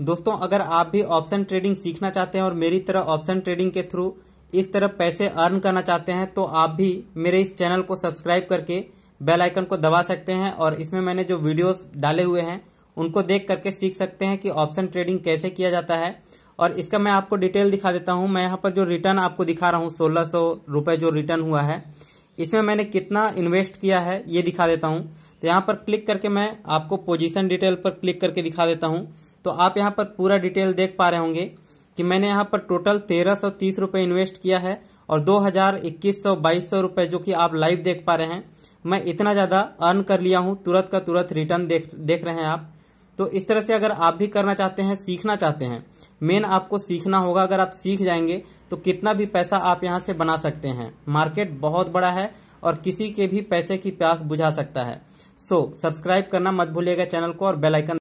दोस्तों, अगर आप भी ऑप्शन ट्रेडिंग सीखना चाहते हैं और मेरी तरह ऑप्शन ट्रेडिंग के थ्रू इस तरह पैसे अर्न करना चाहते हैं तो आप भी मेरे इस चैनल को सब्सक्राइब करके बेल आइकन को दबा सकते हैं और इसमें मैंने जो वीडियोस डाले हुए हैं, उनको देख करके सीख सकते हैं कि ऑप्शन ट्रेडिंग कैसे किया जाता है। और इसका मैं आपको डिटेल दिखा देता हूँ। मैं यहाँ पर जो रिटर्न आपको दिखा रहा हूँ, सोलह सौ रुपये जो रिटर्न हुआ है, इसमें मैंने कितना इन्वेस्ट किया है, ये दिखा देता हूँ। तो यहाँ पर क्लिक करके मैं आपको पोजीशन डिटेल पर क्लिक करके दिखा देता हूँ। तो आप यहाँ पर पूरा डिटेल देख पा रहे होंगे कि मैंने यहाँ पर टोटल तेरह सौ तीस रुपये इन्वेस्ट किया है और दो हज़ार इक्कीस सौ बाईस सौ रुपये जो कि आप लाइव देख पा रहे हैं मैं इतना ज़्यादा अर्न कर लिया हूँ तुरंत का तुरंत रिटर्न देख देख रहे हैं आप। तो इस तरह से अगर आप भी करना चाहते हैं सीखना चाहते हैं मेन आपको सीखना होगा अगर आप सीख जाएँगे तो कितना भी पैसा आप यहाँ से बना सकते हैं। मार्केट बहुत बड़ा है और किसी के भी पैसे की प्यास बुझा सकता है। सो so, सब्सक्राइब करना मत भूलिएगा चैनल को और बेल आइकन